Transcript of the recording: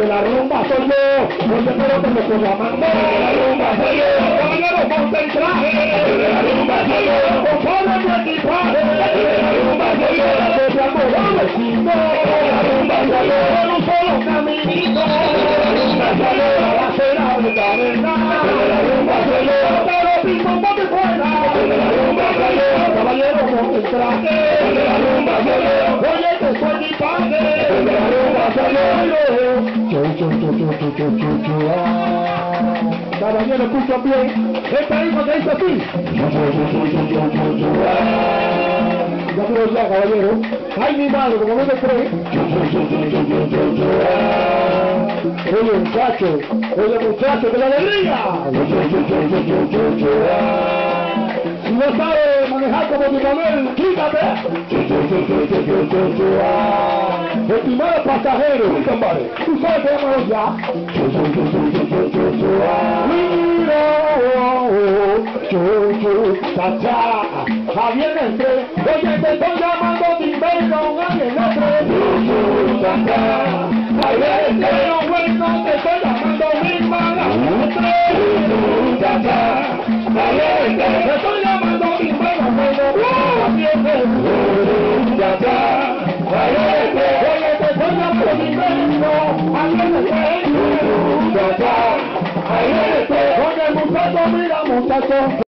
De la rumba soy yo, pero te lo estoy llamando. De la rumba soy yo, caballero concentraje. De la rumba soy yo, conforme mi equipaje. De la rumba soy yo, que se vecino. De la rumba soy yo, en un solo. De la rumba soy yo, la cena de. De la rumba soy yo, pero fuera. De la rumba soy yo, caballero la rumba soy yo, oye que padre. De la rumba soy yo. Caballero, mi madre, como. Oye, muchacho. Oye, muchacho, que la alegría. Manejar como Manuel, quítate. Estimado pasajero, tú sabes que llamamos ya. Chacha, Javier entre, oye te estoy llamando de invierno, alguien. Chacha, Javier entre, bueno te estoy llamando mi. Chacha, Javier entre, te estoy llamando muchacho, mira muchacho.